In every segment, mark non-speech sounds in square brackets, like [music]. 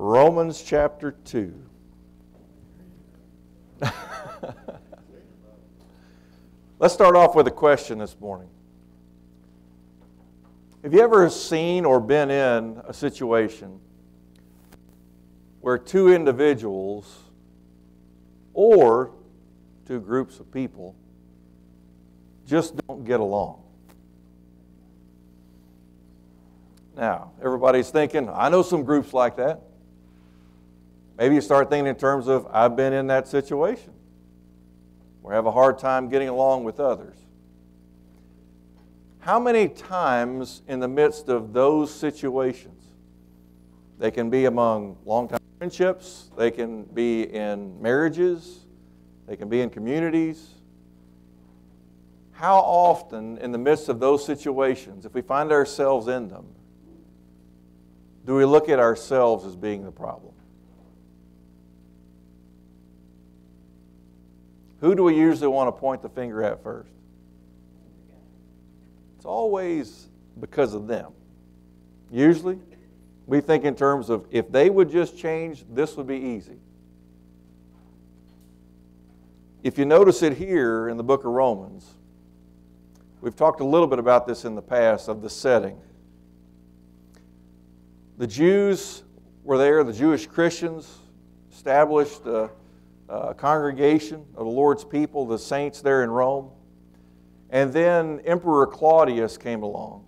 Romans chapter 2. [laughs] Let's start off with a question this morning. Have you ever seen or been in a situation where two individuals or two groups of people just don't get along? Now, everybody's thinking, I know some groups like that. Maybe you start thinking in terms of, I've been in that situation or have a hard time getting along with others. How many times in the midst of those situations, they can be among long-time friendships, they can be in marriages, they can be in communities. How often, in the midst of those situations, if we find ourselves in them, do we look at ourselves as being the problem? Who do we usually want to point the finger at first? It's always because of them. Usually, we think in terms of if they would just change, this would be easy. If you notice it here in the book of Romans, we've talked a little bit about this in the past of the setting. The Jews were there, the Jewish Christians established a congregation of the Lord's people, the saints there in Rome. And then Emperor Claudius came along.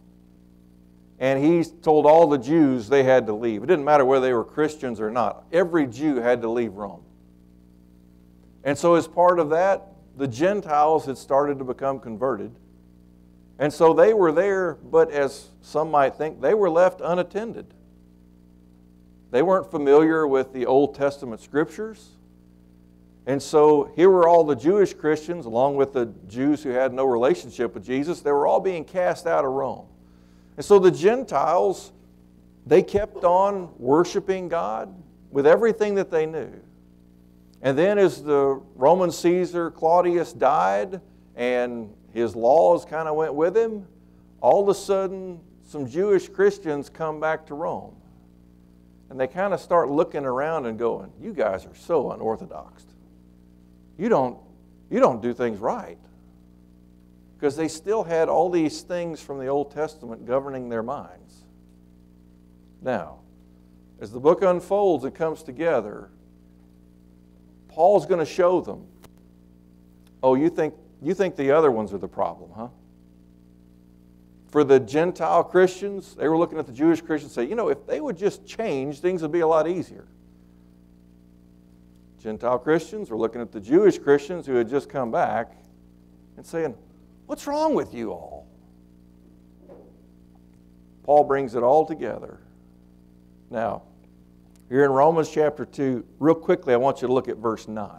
And he told all the Jews they had to leave. It didn't matter whether they were Christians or not, every Jew had to leave Rome. And so, as part of that, the Gentiles had started to become converted. And so they were there, but as some might think, they were left unattended. They weren't familiar with the Old Testament scriptures. And so here were all the Jewish Christians, along with the Jews who had no relationship with Jesus. They were all being cast out of Rome. And so the Gentiles, they kept on worshiping God with everything that they knew. And then, as the Roman Caesar Claudius died and his laws kind of went with him, all of a sudden, some Jewish Christians come back to Rome. And they kind of start looking around and going, You guys are so unorthodox you don't, you don't do things right. Because they still had all these things from the Old Testament governing their minds. Now, as the book unfolds and comes together, Paul's going to show them, oh, you think, you think the other ones are the problem, huh? For the Gentile Christians, they were looking at the Jewish Christians and say, you know, if they would just change, things would be a lot easier. Gentile Christians were looking at the Jewish Christians who had just come back and saying, What's wrong with you all? Paul brings it all together. Now, here in Romans chapter 2, real quickly, I want you to look at verse 9.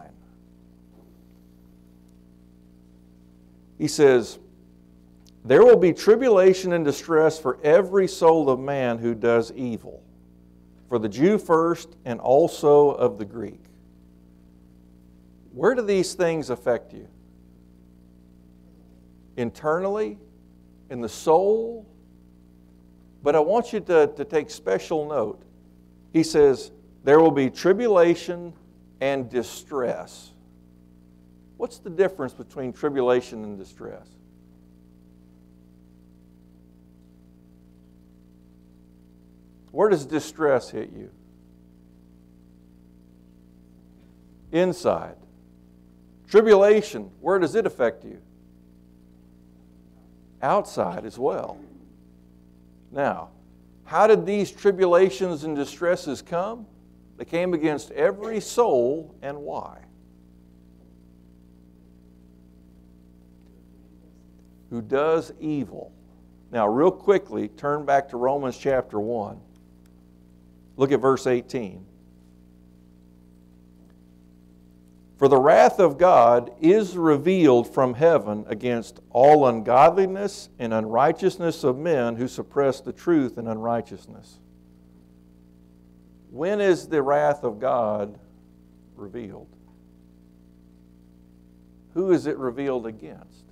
He says, There will be tribulation and distress for every soul of man who does evil, for the Jew first and also of the Greek. Where do these things affect you? Internally, in the soul. But I want you to, to take special note. He says, There will be tribulation and distress. What's the difference between tribulation and distress? Where does distress hit you? Inside. Tribulation, where does it affect you? Outside as well. Now, how did these tribulations and distresses come? They came against every soul, and why? Who does evil. Now, real quickly, turn back to Romans chapter 1. Look at verse 18. For the wrath of God is revealed from heaven against all ungodliness and unrighteousness of men who suppress the truth in unrighteousness. When is the wrath of God revealed? Who is it revealed against?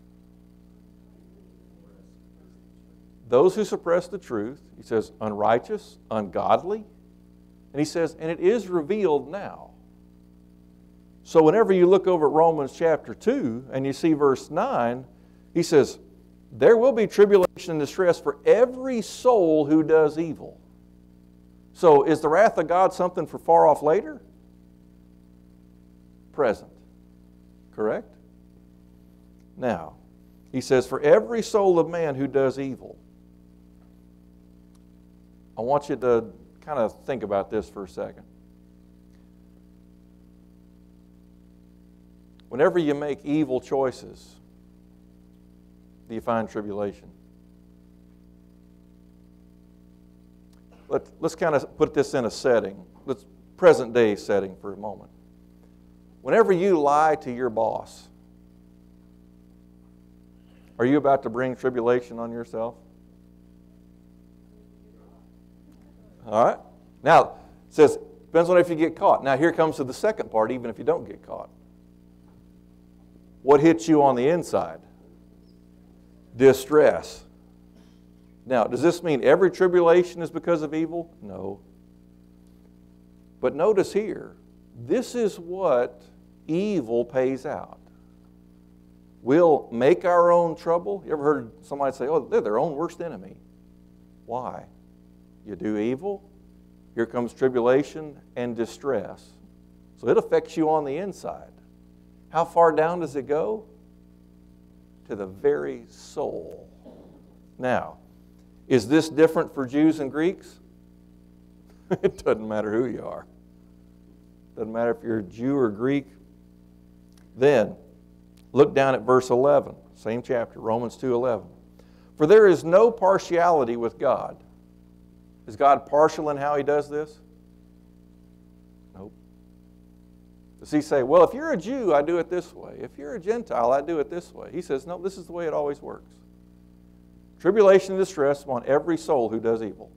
Those who suppress the truth, he says, unrighteous, ungodly. And he says, and it is revealed now. So whenever you look over at Romans chapter 2 and you see verse 9, he says, There will be tribulation and distress for every soul who does evil. So is the wrath of God something for far off later? Present. Correct? Now, he says, For every soul of man who does evil. I want you to kind of think about this for a second. Whenever you make evil choices, do you find tribulation? Let, let's kind of put this in a setting. Let's present day setting for a moment. Whenever you lie to your boss, are you about to bring tribulation on yourself? All right? Now, it says, depends on if you get caught. Now, here comes to the second part, even if you don't get caught. What hits you on the inside? Distress. Now, does this mean every tribulation is because of evil? No. But notice here, this is what evil pays out. We'll make our own trouble. You ever heard somebody say, oh, they're their own worst enemy? Why? You do evil, here comes tribulation and distress. So it affects you on the inside. How far down does it go? To the very soul. Now, is this different for Jews and Greeks? [laughs] it doesn't matter who you are. Doesn't matter if you're Jew or Greek. Then, look down at verse 11, same chapter, Romans 2:11. For there is no partiality with God. Is God partial in how he does this? Does he say, well, if you're a Jew, I do it this way. If you're a Gentile, I do it this way. He says, no, this is the way it always works. Tribulation and distress upon every soul who does evil.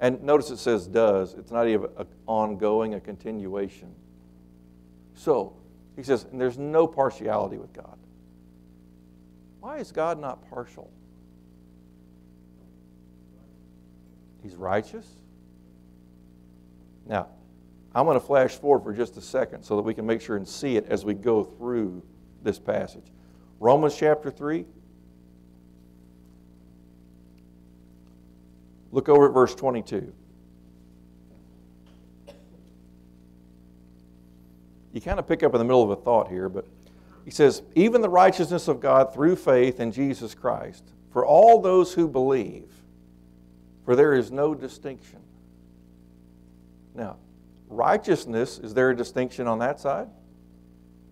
And notice it says does. It's not even an ongoing, a continuation. So, he says, and there's no partiality with God. Why is God not partial? He's righteous. Now, I'm going to flash forward for just a second so that we can make sure and see it as we go through this passage. Romans chapter 3. Look over at verse 22. You kind of pick up in the middle of a thought here, but he says, Even the righteousness of God through faith in Jesus Christ, for all those who believe for there is no distinction. Now, righteousness, is there a distinction on that side?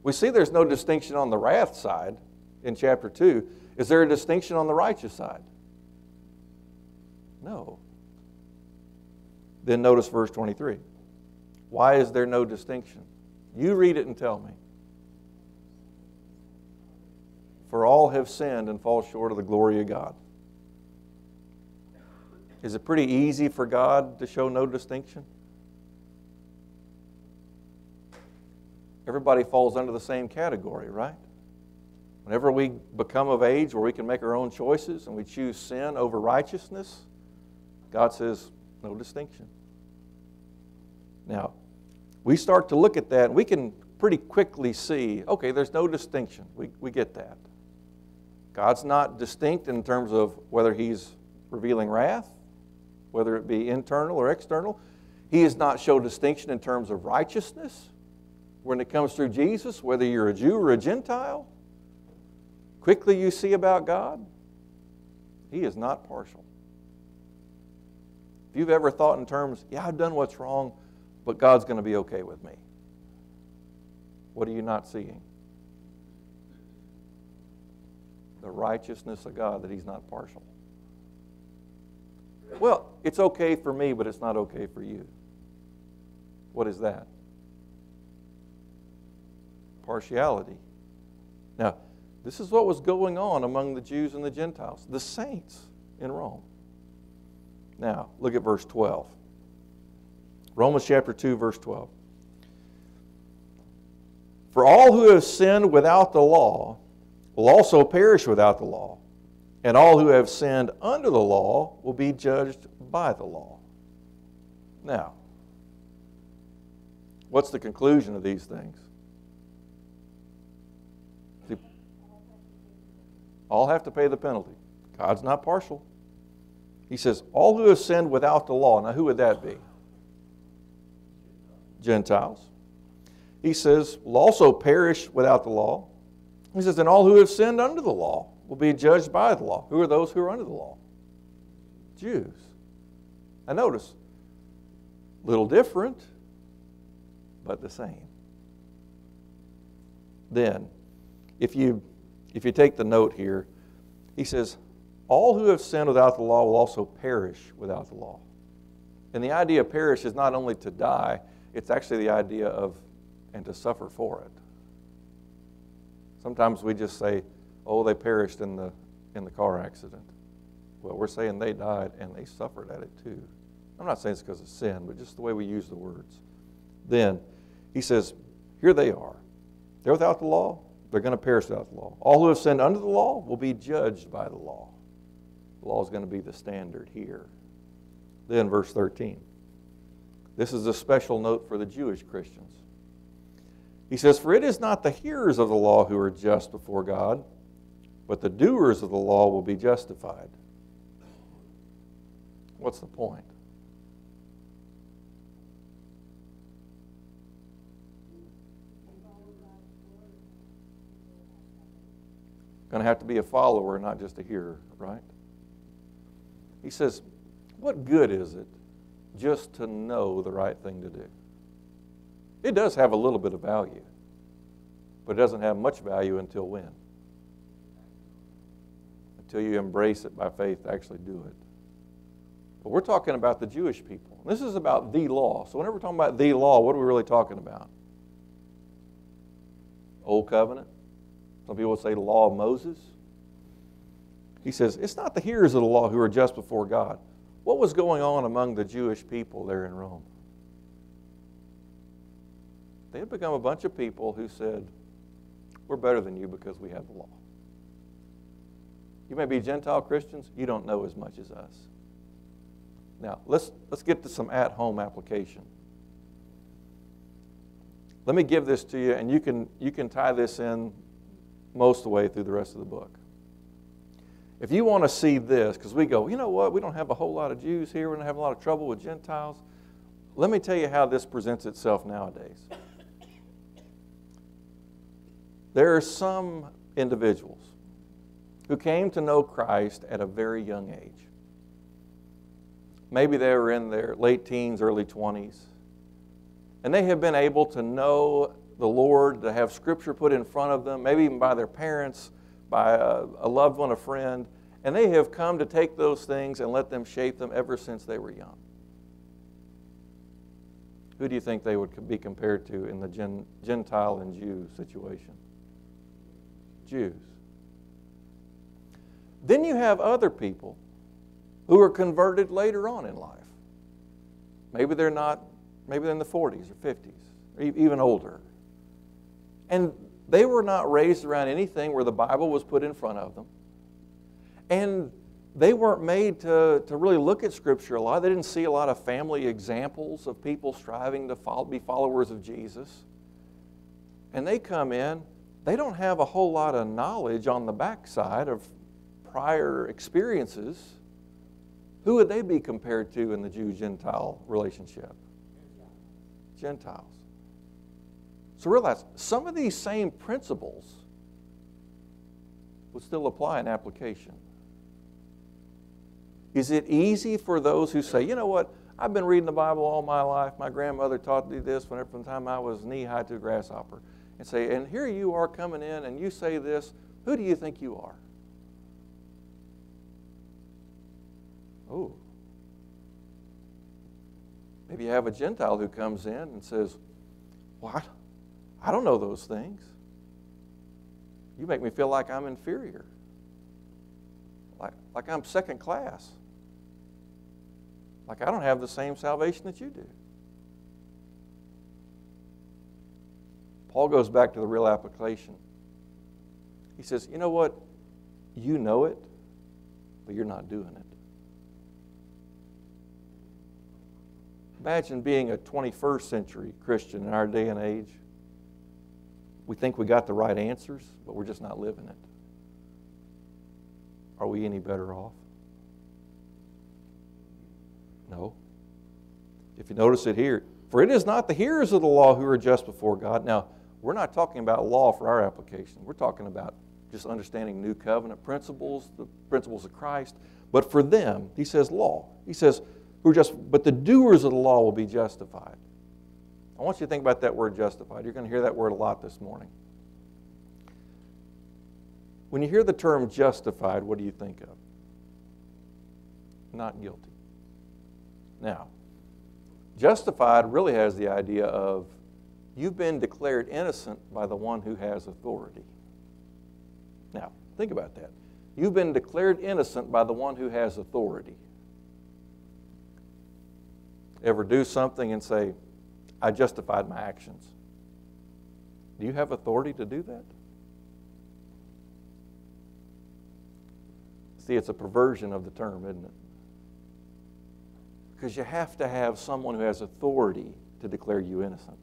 We see there's no distinction on the wrath side in chapter 2. Is there a distinction on the righteous side? No. Then notice verse 23. Why is there no distinction? You read it and tell me. For all have sinned and fall short of the glory of God. Is it pretty easy for God to show no distinction? Everybody falls under the same category, right? Whenever we become of age where we can make our own choices and we choose sin over righteousness, God says, no distinction. Now, we start to look at that, and we can pretty quickly see okay, there's no distinction. We, we get that. God's not distinct in terms of whether He's revealing wrath whether it be internal or external. He has not shown distinction in terms of righteousness when it comes through Jesus, whether you're a Jew or a Gentile. Quickly you see about God, He is not partial. If you've ever thought in terms, yeah, I've done what's wrong, but God's going to be okay with me, what are you not seeing? The righteousness of God, that He's not partial. Well, it's okay for me, but it's not okay for you. What is that? Partiality. Now, this is what was going on among the Jews and the Gentiles, the saints in Rome. Now, look at verse 12. Romans chapter 2, verse 12. For all who have sinned without the law will also perish without the law and all who have sinned under the law will be judged by the law. Now, What's the conclusion of these things? All have to pay the penalty. God's not partial. He says, All who have sinned without the law. Now, who would that be? Gentiles. He says, will also perish without the law. He says, And all who have sinned under the law will be judged by the law. Who are those who are under the law? Jews. Now, notice, little different, but the same. Then, if you, if you take the note here, he says, All who have sinned without the law will also perish without the law. And the idea of perish is not only to die, it's actually the idea of and to suffer for it. Sometimes we just say, oh, they perished in the, in the car accident. Well, we're saying they died and they suffered at it too. I'm not saying it's because of sin, but just the way we use the words. Then he says, Here they are. They're without the law. They're going to perish without the law. All who have sinned under the law will be judged by the law. The law is going to be the standard here. Then, verse 13. This is a special note for the Jewish Christians. He says, For it is not the hearers of the law who are just before God, but the doers of the law will be justified. What's the point? Going to have to be a follower, not just a hearer, right? He says, What good is it just to know the right thing to do? It does have a little bit of value, but it doesn't have much value until when? Until you embrace it by faith, actually do it. But we're talking about the Jewish people. This is about the law. So whenever we're talking about the law, what are we really talking about? Old covenant. Some people say the law of Moses. He says, it's not the hearers of the law who are just before God. What was going on among the Jewish people there in Rome? They had become a bunch of people who said, We're better than you because we have the law. You may be Gentile Christians, you don't know as much as us. Now, let's, let's get to some at home application. Let me give this to you, and you can, you can tie this in most of the way through the rest of the book. If you want to see this, because we go, you know what, we don't have a whole lot of Jews here, we don't have a lot of trouble with Gentiles. Let me tell you how this presents itself nowadays. There are some individuals who came to know Christ at a very young age. Maybe they were in their late teens, early 20s. And they have been able to know the Lord, to have Scripture put in front of them, maybe even by their parents, by a, a loved one, a friend. And they have come to take those things and let them shape them ever since they were young. Who do you think they would be compared to in the Gentile and Jew situation? Jews. Then you have other people who are converted later on in life. Maybe they're not, maybe they're in the 40s or 50s, or even older. And they were not raised around anything where the Bible was put in front of them. And they weren't made to, to really look at Scripture a lot. They didn't see a lot of family examples of people striving to follow, be followers of Jesus. And they come in they don't have a whole lot of knowledge on the backside of prior experiences. Who would they be compared to in the Jew Gentile relationship? Gentiles. So realize some of these same principles would still apply in application. Is it easy for those who say, you know what, I've been reading the Bible all my life. My grandmother taught me this whenever from the time I was knee high to a grasshopper and say, and here you are coming in and you say this, who do you think you are? Oh. Maybe you have a Gentile who comes in and says, What? I don't know those things. You make me feel like I'm inferior, like, like I'm second class, like I don't have the same salvation that you do. Paul goes back to the real application. He says, You know what? You know it, but you're not doing it. Imagine being a 21st century Christian in our day and age. We think we got the right answers, but we're just not living it. Are we any better off? No. If you notice it here, for it is not the hearers of the law who are just before God. Now, we're not talking about law for our application. We're talking about just understanding new covenant principles, the principles of Christ. But for them, he says law. He says, who are just, but the doers of the law will be justified. I want you to think about that word justified. You're going to hear that word a lot this morning. When you hear the term justified, what do you think of? Not guilty. Now, justified really has the idea of you've been declared innocent by the one who has authority. Now, think about that. You've been declared innocent by the one who has authority. Ever do something and say, I justified my actions? Do you have authority to do that? See, it's a perversion of the term, isn't it? Because you have to have someone who has authority to declare you innocent.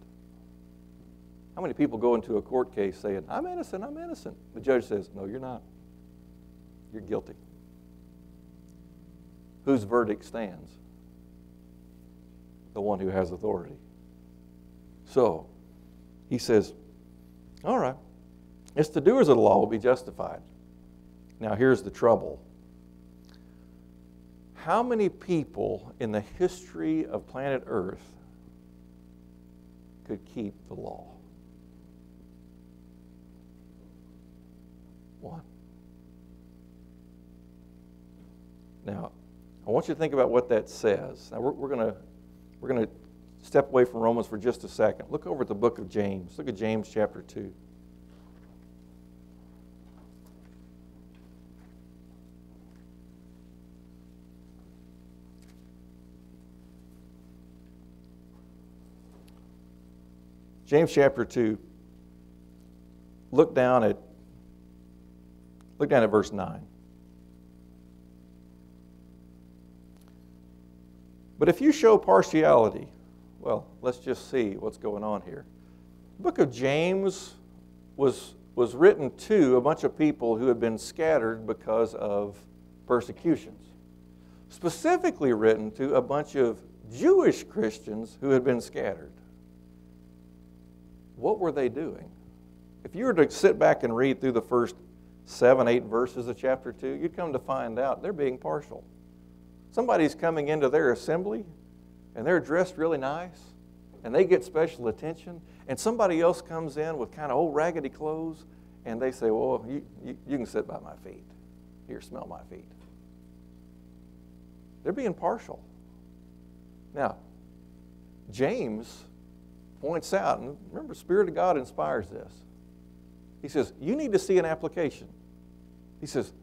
How many people go into a court case saying, I'm innocent, I'm innocent? The judge says, No, you're not. You're guilty. Whose verdict stands? The one who has authority. So, he says, All right, it's the doers of the law will be justified. Now, here's the trouble. How many people in the history of planet Earth could keep the law? One. Now, I want you to think about what that says. Now, we're, we're going we're going to step away from Romans for just a second. Look over at the book of James. Look at James chapter 2. James chapter 2. Look down at look down at verse 9. But if you show partiality, well, let's just see what's going on here. The book of James was, was written to a bunch of people who had been scattered because of persecutions. Specifically written to a bunch of Jewish Christians who had been scattered. What were they doing? If you were to sit back and read through the first seven, eight verses of chapter 2, you'd come to find out they're being partial. Somebody's coming into their assembly and they're dressed really nice and they get special attention, and somebody else comes in with kind of old raggedy clothes and they say, Well, you, you, you can sit by my feet. Here, smell my feet. They're being partial. Now, James points out, and remember, Spirit of God inspires this. He says, You need to see an application. He says,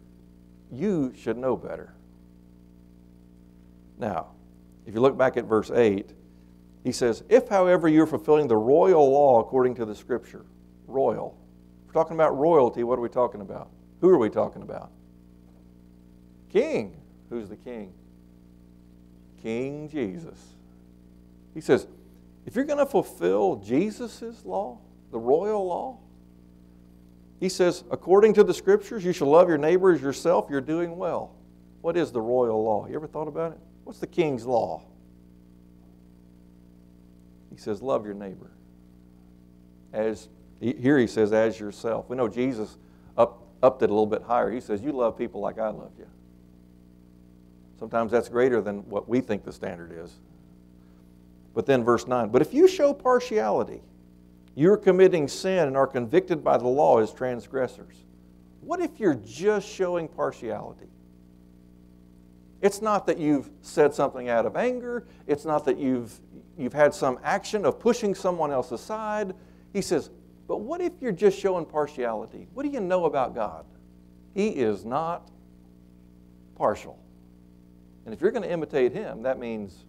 You should know better. Now, if you look back at verse 8, he says, If, however, you're fulfilling the royal law according to the scripture, royal. If we're talking about royalty, what are we talking about? Who are we talking about? King. Who's the king? King Jesus. He says, if you're going to fulfill Jesus' law, the royal law, he says, according to the scriptures, you shall love your neighbor as yourself, you're doing well. What is the royal law? You ever thought about it? What's the king's law? He says, Love your neighbor. As here he says, as yourself. We know Jesus up, upped it a little bit higher. He says, You love people like I love you. Sometimes that's greater than what we think the standard is. But then, verse 9, but if you show partiality, you are committing sin and are convicted by the law as transgressors. What if you're just showing partiality? It's not that you've said something out of anger. It's not that you've, you've had some action of pushing someone else aside. He says, but what if you're just showing partiality? What do you know about God? He is not partial. And if you're going to imitate him, that means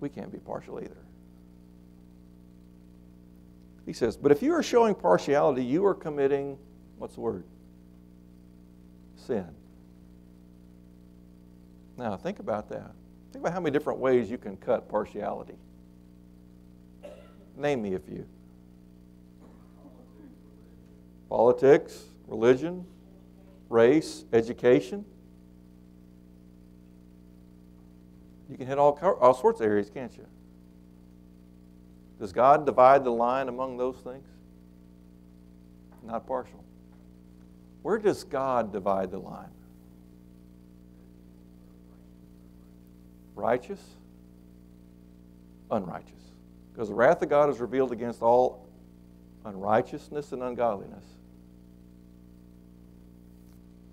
we can't be partial either. He says, but if you are showing partiality, you are committing, what's the word? Sin. Now, think about that. Think about how many different ways you can cut partiality. Name me a few politics, religion, race, education. You can hit all, all sorts of areas, can't you? Does God divide the line among those things? Not partial. Where does God divide the line? Righteous, unrighteous. Because the wrath of God is revealed against all unrighteousness and ungodliness.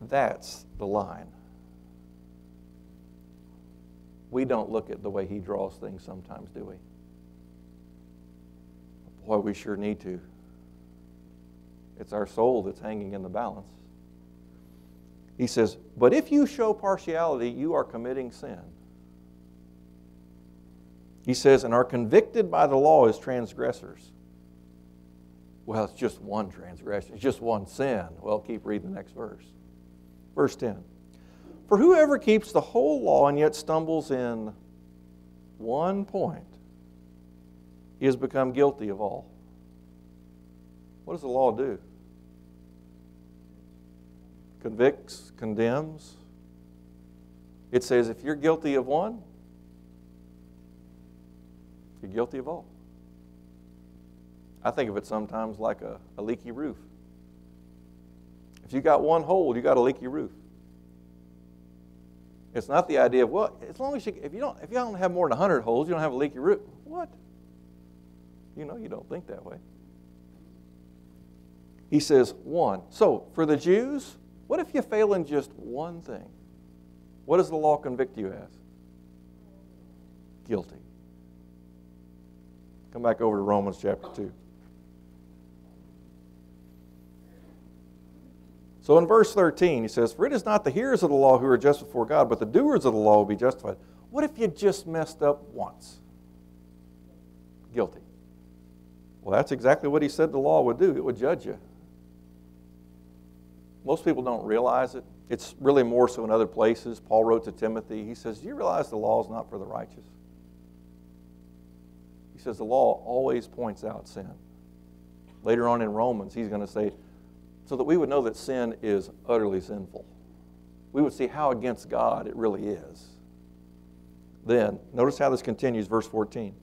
That's the line. We don't look at the way he draws things sometimes, do we? Boy, we sure need to. It's our soul that's hanging in the balance. He says, But if you show partiality, you are committing sin. He says, and are convicted by the law as transgressors. Well, it's just one transgression, it's just one sin. Well, keep reading the next verse. Verse 10 For whoever keeps the whole law and yet stumbles in one point, he has become guilty of all. What does the law do? Convicts, condemns. It says if you're guilty of one, you're guilty of all. I think of it sometimes like a, a leaky roof. If you got one hole, you got a leaky roof. It's not the idea of well, as long as you if you don't if you don't have more than hundred holes, you don't have a leaky roof. What? You know you don't think that way. He says one. So for the Jews, what if you fail in just one thing? What does the law convict you as? Guilty. Come back over to Romans chapter 2. So in verse 13, he says, For it is not the hearers of the law who are just before God, but the doers of the law will be justified. What if you just messed up once? Guilty. Well, that's exactly what he said the law would do. It would judge you. Most people don't realize it. It's really more so in other places. Paul wrote to Timothy, he says, Do you realize the law is not for the righteous? He says the law always points out sin. Later on in Romans, he's going to say, so that we would know that sin is utterly sinful. We would see how against God it really is. Then, notice how this continues, verse 14.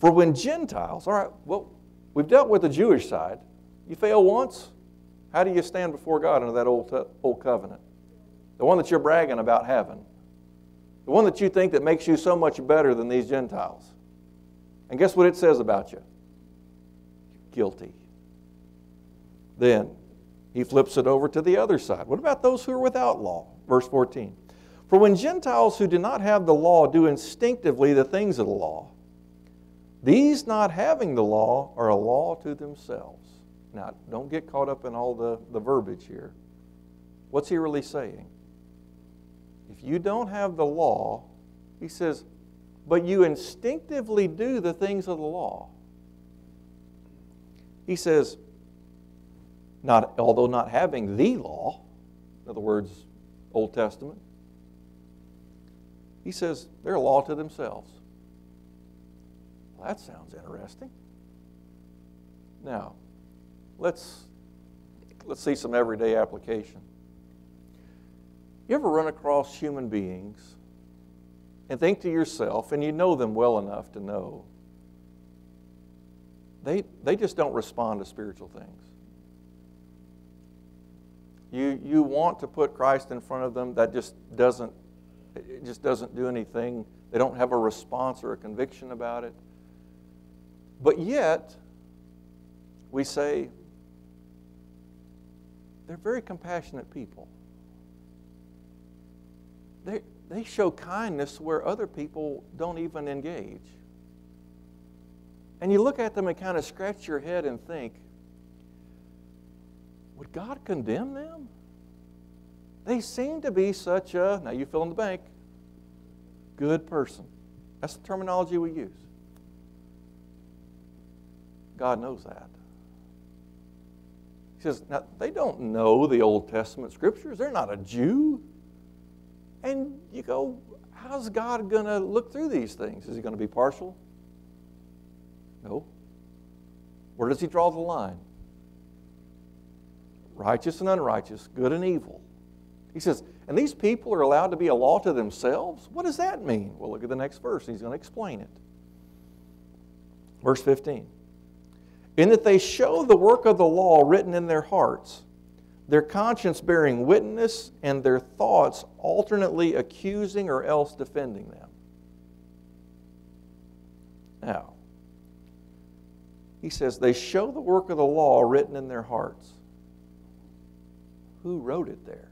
For when Gentiles, all right, well, we've dealt with the Jewish side. You fail once, how do you stand before God under that old, old covenant? The one that you're bragging about having. The one that you think that makes you so much better than these Gentiles. And guess what it says about you? Guilty. Then, he flips it over to the other side. What about those who are without law? Verse 14. For when Gentiles who do not have the law do instinctively the things of the law, these not having the law are a law to themselves. Now, don't get caught up in all the, the verbiage here. What's he really saying? If you don't have the law, he says, but you instinctively do the things of the law. He says, not, although not having the law, in other words, Old Testament, he says they're a law to themselves. Well, that sounds interesting. Now, let's, let's see some everyday application. You ever run across human beings and think to yourself, and you know them well enough to know, they, they just don't respond to spiritual things. You, you want to put Christ in front of them, that just doesn't, it just doesn't do anything. They don't have a response or a conviction about it. But yet, we say, they're very compassionate people. They, they show kindness where other people don't even engage. And you look at them and kind of scratch your head and think, would God condemn them? They seem to be such a, now you fill in the bank, good person. That's the terminology we use. God knows that. He says, now they don't know the Old Testament scriptures. They're not a Jew. And you go, how's God going to look through these things? Is he going to be partial? No. Where does he draw the line? Righteous and unrighteous, good and evil. He says, and these people are allowed to be a law to themselves? What does that mean? Well, look at the next verse. He's going to explain it. Verse 15. In that they show the work of the law written in their hearts, their conscience bearing witness, and their thoughts alternately accusing or else defending them. Now, he says, they show the work of the law written in their hearts. Who wrote it there?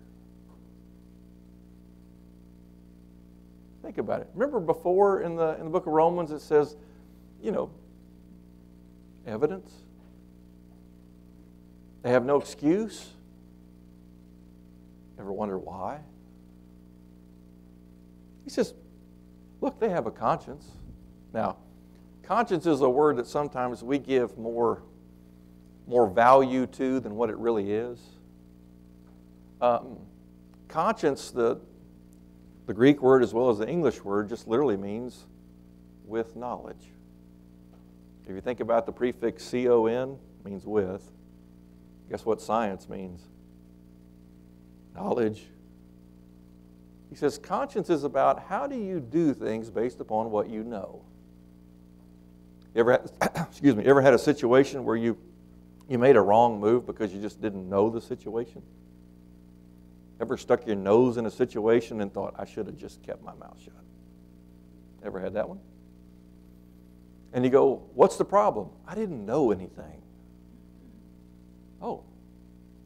Think about it. Remember before in the, in the book of Romans it says, you know, evidence? They have no excuse. Ever wonder why? He says, look, they have a conscience. Now, Conscience is a word that sometimes we give more, more value to than what it really is. Um, conscience, the, the Greek word as well as the English word, just literally means with knowledge. If you think about the prefix con, means with. Guess what science means? Knowledge. He says conscience is about how do you do things based upon what you know. You ever had, [coughs] excuse me, ever had a situation where you, you made a wrong move because you just didn't know the situation? Ever stuck your nose in a situation and thought, I should have just kept my mouth shut? Ever had that one? And you go, What's the problem? I didn't know anything. Oh,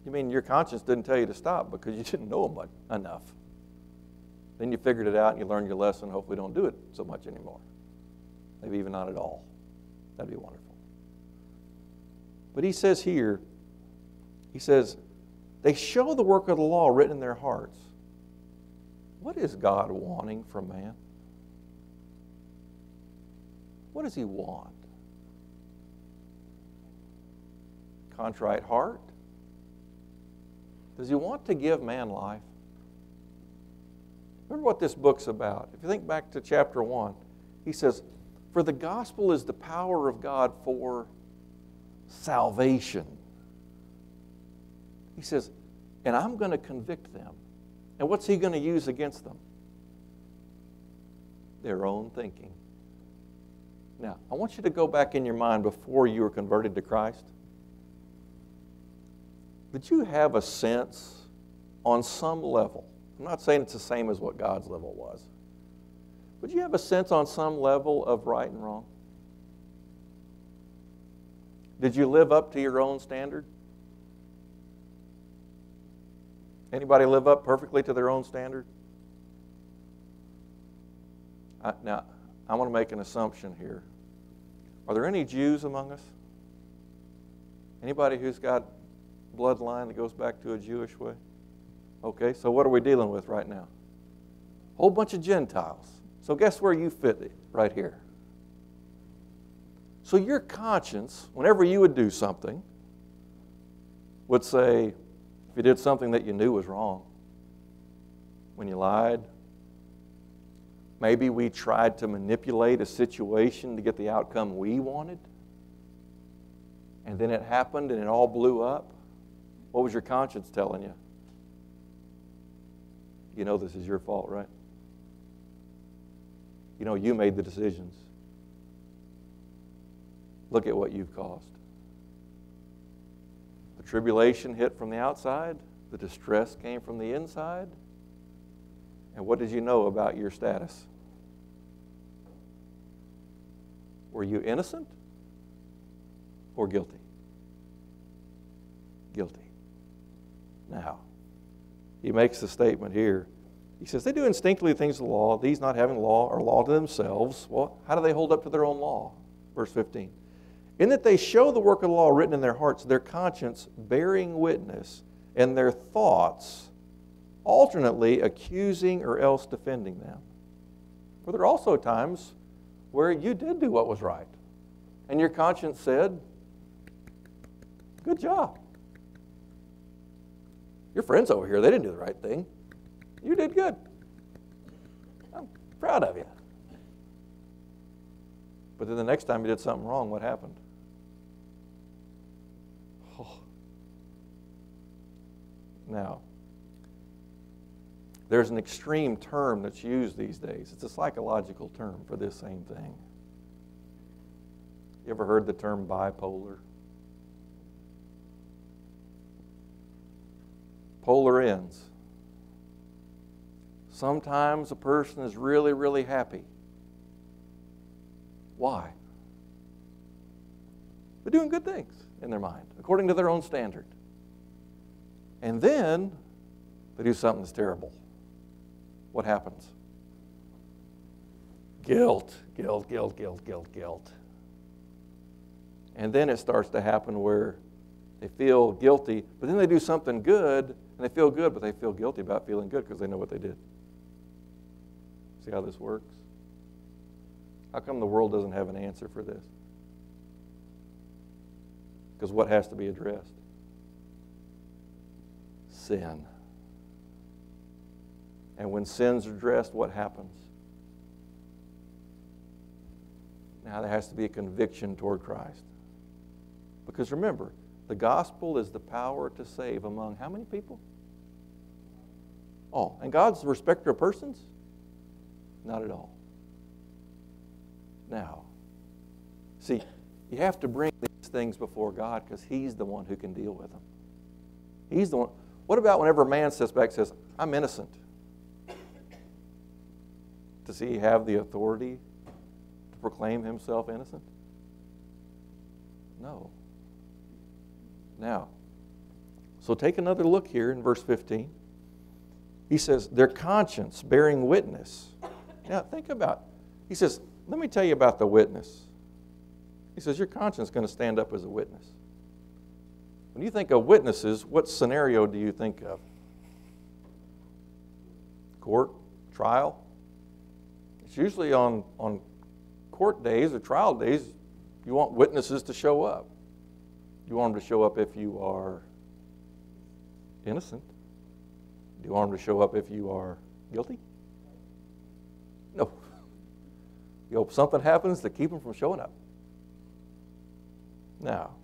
you mean your conscience didn't tell you to stop because you didn't know much, enough? Then you figured it out and you learned your lesson. Hopefully, don't do it so much anymore. Maybe even not at all. That'd be wonderful. But he says here, he says, they show the work of the law written in their hearts. What is God wanting from man? What does he want? Contrite heart? Does he want to give man life? Remember what this book's about. If you think back to chapter 1, he says, for the gospel is the power of God for salvation. He says, and I'm going to convict them. And what's he going to use against them? Their own thinking. Now, I want you to go back in your mind before you were converted to Christ. Did you have a sense on some level? I'm not saying it's the same as what God's level was. but you have a sense on some level of right and wrong? Did you live up to your own standard? Anybody live up perfectly to their own standard? Now, I want to make an assumption here. Are there any Jews among us? Anybody who's got bloodline that goes back to a Jewish way? Okay, so what are we dealing with right now? A whole bunch of Gentiles. So, guess where you fit right here? So, your conscience, whenever you would do something, would say, if you did something that you knew was wrong, when you lied, maybe we tried to manipulate a situation to get the outcome we wanted, and then it happened and it all blew up, what was your conscience telling you? You know this is your fault, right? You know, you made the decisions. Look at what you've caused. The tribulation hit from the outside, the distress came from the inside. And what did you know about your status? Were you innocent or guilty? Guilty. Now, he makes the statement here he says, they do instinctively things of the law. These not having law are law to themselves. Well, how do they hold up to their own law? Verse 15. In that they show the work of the law written in their hearts, their conscience bearing witness, and their thoughts alternately accusing or else defending them. For there are also times where you did do what was right, and your conscience said, Good job. Your friends over here, they didn't do the right thing. You did good. I'm proud of you. But then the next time you did something wrong, what happened? Oh. [sighs] Now, there's an extreme term that's used these days. It's a psychological term for this same thing. You ever heard the term bipolar? Polar ends. Sometimes a person is really, really happy. Why? They're doing good things in their mind, according to their own standard. And then they do something that's terrible. What happens? Guilt, guilt, guilt, guilt, guilt, guilt. And then it starts to happen where they feel guilty, but then they do something good and they feel good, but they feel guilty about feeling good because they know what they did. See how this works? How come the world doesn't have an answer for this? Because what has to be addressed? Sin. And when sin's are addressed, what happens? Now there has to be a conviction toward Christ. Because remember, the gospel is the power to save among how many people? All. And God's respecter of persons? Not at all. Now, see, you have to bring these things before God because He's the one who can deal with them. He's the one. What about whenever a man sits back and says, I'm innocent? Does he have the authority to proclaim himself innocent? No. Now, so take another look here in verse 15. He says, their conscience bearing witness. Now, think about, he says, let me tell you about the witness. He says, your conscience is going to stand up as a witness. When you think of witnesses, what scenario do you think of? Court, trial. It's usually on, on court days or trial days, you want witnesses to show up. You want them to show up if you are innocent. Do you want them to show up if you are guilty? No. [laughs] You hope something happens to keep them from showing up. Now,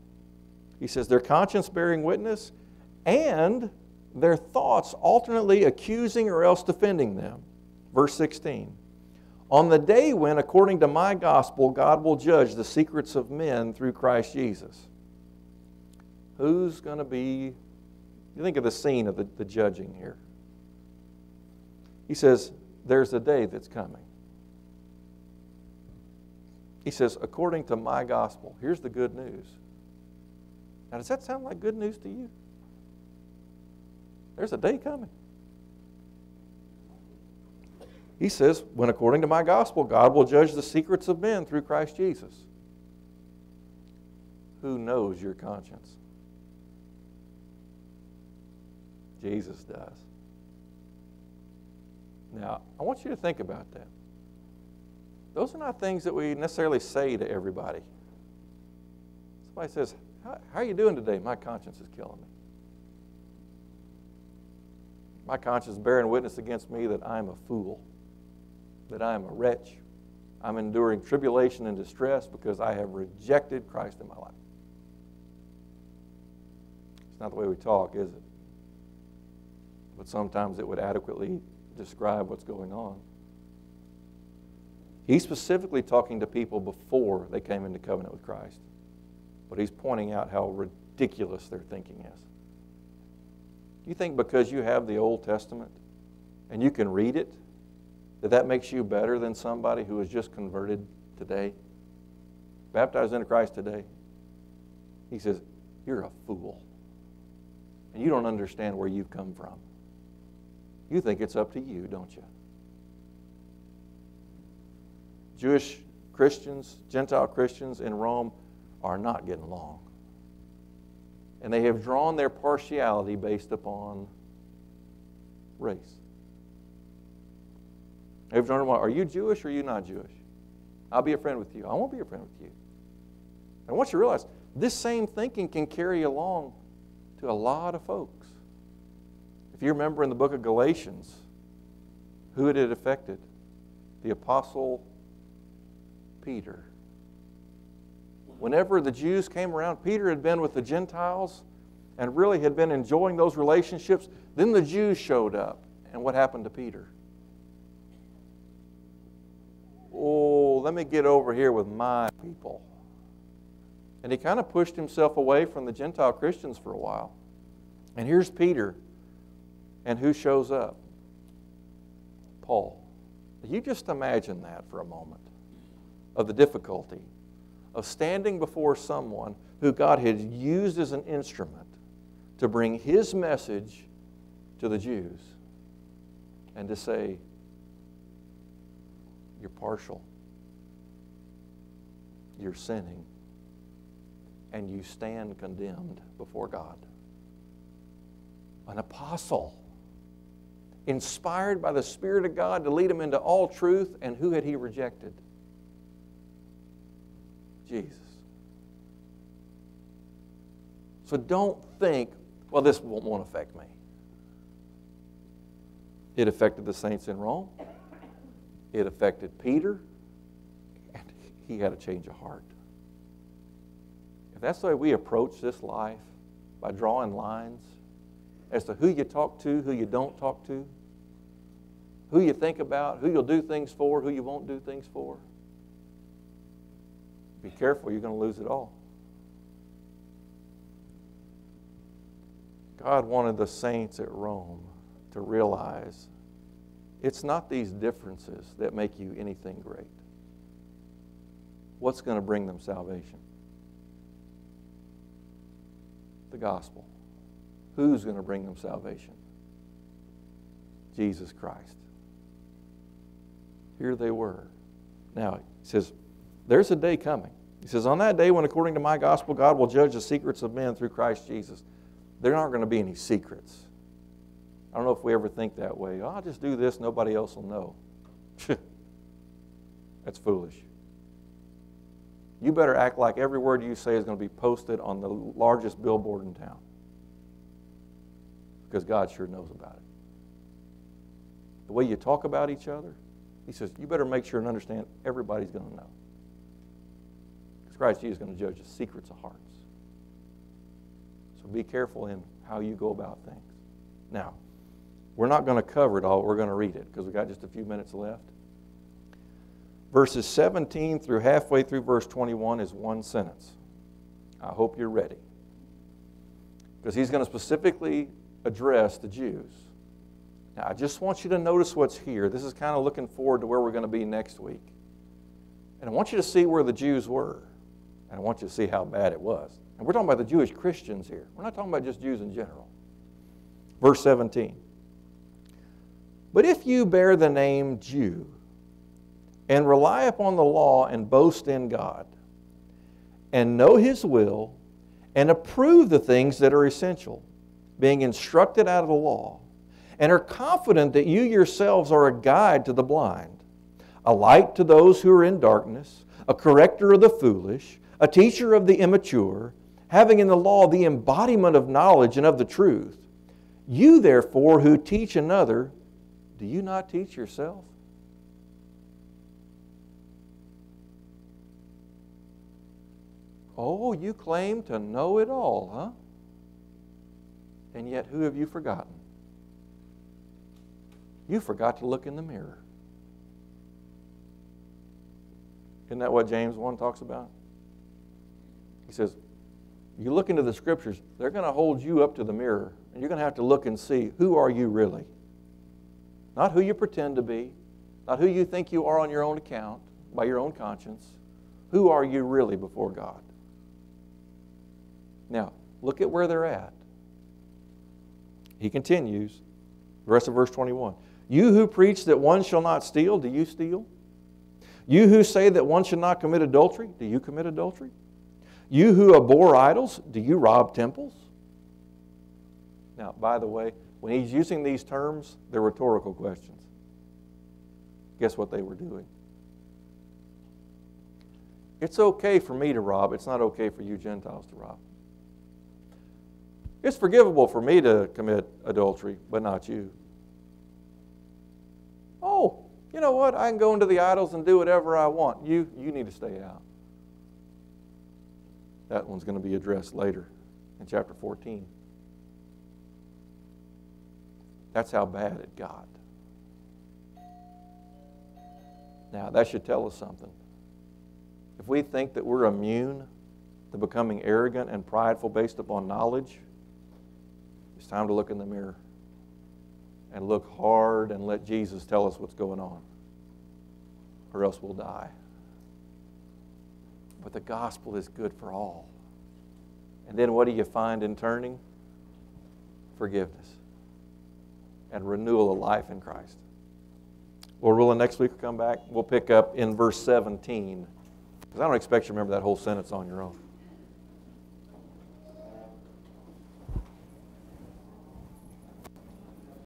he says their conscience bearing witness and their thoughts alternately accusing or else defending them. Verse 16. On the day when, according to my gospel, God will judge the secrets of men through Christ Jesus. Who's going to be, you think of the scene of the, the judging here. He says, There's a day that's coming. He says, According to my gospel, here's the good news. Now, does that sound like good news to you? There's a day coming. He says, When according to my gospel, God will judge the secrets of men through Christ Jesus. Who knows your conscience? Jesus does. Now, I want you to think about that. Those are not things that we necessarily say to everybody. Somebody says, How, how are you doing today? My conscience is killing me. My conscience is bearing witness against me that I'm a fool, that I'm a wretch. I'm enduring tribulation and distress because I have rejected Christ in my life. It's not the way we talk, is it? But sometimes it would adequately describe what's going on. He's specifically talking to people before they came into covenant with Christ, but he's pointing out how ridiculous their thinking is. You think because you have the Old Testament and you can read it, that that makes you better than somebody who was just converted today, baptized into Christ today? He says, You're a fool. And you don't understand where you've come from. You think it's up to you, don't you? Jewish Christians, Gentile Christians in Rome are not getting along. And they have drawn their partiality based upon race. They've drawn, are you Jewish or are you not Jewish? I'll be a friend with you. I won't be a friend with you. And once you realize this same thinking can carry along to a lot of folks. You remember in the book of Galatians, who it had affected? the Apostle Peter. Whenever the Jews came around, Peter had been with the Gentiles and really had been enjoying those relationships. Then the Jews showed up. And what happened to Peter? Oh, let me get over here with my people. And he kind of pushed himself away from the Gentile Christians for a while. And here's Peter. And who shows up? Paul. You just imagine that for a moment of the difficulty of standing before someone who God had used as an instrument to bring his message to the Jews and to say, You're partial, you're sinning, and you stand condemned before God. An apostle, inspired by the Spirit of God to lead him into all truth, and who had he rejected? Jesus. So don't think, well, this won't, won't affect me. It affected the saints in Rome. It affected Peter. And he had a change of heart. If that's the way we approach this life, by drawing lines as to who you talk to, who you don't talk to, who you think about, who you'll do things for, who you won't do things for, be careful, you're going to lose it all. God wanted the saints at Rome to realize it's not these differences that make you anything great. What's going to bring them salvation? The gospel. Who's going to bring them salvation? Jesus Christ. Here they were. Now, he says, there's a day coming. He says, On that day, when according to my gospel, God will judge the secrets of men through Christ Jesus, there aren't going to be any secrets. I don't know if we ever think that way. Oh, I'll just do this, nobody else will know. [laughs] That's foolish. You better act like every word you say is going to be posted on the largest billboard in town. Because God sure knows about it. The way you talk about each other, He says, you better make sure and understand everybody's going to know. Because Christ Jesus is going to judge the secrets of hearts. So be careful in how you go about things. Now, we're not going to cover it all. We're going to read it because we've got just a few minutes left. Verses 17 through halfway through verse 21 is one sentence. I hope you're ready. Because he's going to specifically address the Jews. Now, I just want you to notice what's here. This is kind of looking forward to where we're going to be next week. And I want you to see where the Jews were. And I want you to see how bad it was. And we're talking about the Jewish Christians here. We're not talking about just Jews in general. Verse 17. But if you bear the name Jew and rely upon the law and boast in God and know His will and approve the things that are essential, being instructed out of the law, and are confident that you yourselves are a guide to the blind, a light to those who are in darkness, a corrector of the foolish, a teacher of the immature, having in the law the embodiment of knowledge and of the truth. You, therefore, who teach another, do you not teach yourself? Oh, you claim to know it all, huh? And yet, who have you forgotten? You forgot to look in the mirror. Isn't that what James 1 talks about? He says, You look into the scriptures, they're going to hold you up to the mirror, and you're going to have to look and see who are you really? Not who you pretend to be, not who you think you are on your own account, by your own conscience. Who are you really before God? Now, look at where they're at. He continues, the rest of verse 21. You who preach that one shall not steal, do you steal? You who say that one should not commit adultery, do you commit adultery? You who abhor idols, do you rob temples? Now, by the way, when he's using these terms, they're rhetorical questions. Guess what they were doing? It's okay for me to rob, it's not okay for you Gentiles to rob. It's forgivable for me to commit adultery, but not you. Oh, you know what? I can go into the idols and do whatever I want. You, you need to stay out. That one's going to be addressed later in chapter 14. That's how bad it got. Now, that should tell us something. If we think that we're immune to becoming arrogant and prideful based upon knowledge, it's time to look in the mirror and look hard and let Jesus tell us what's going on, or else we'll die. But the gospel is good for all. And then what do you find in turning? Forgiveness and renewal of life in Christ. Lord willing, next week we'll come back. We'll pick up in verse 17. Because I don't expect you to remember that whole sentence on your own.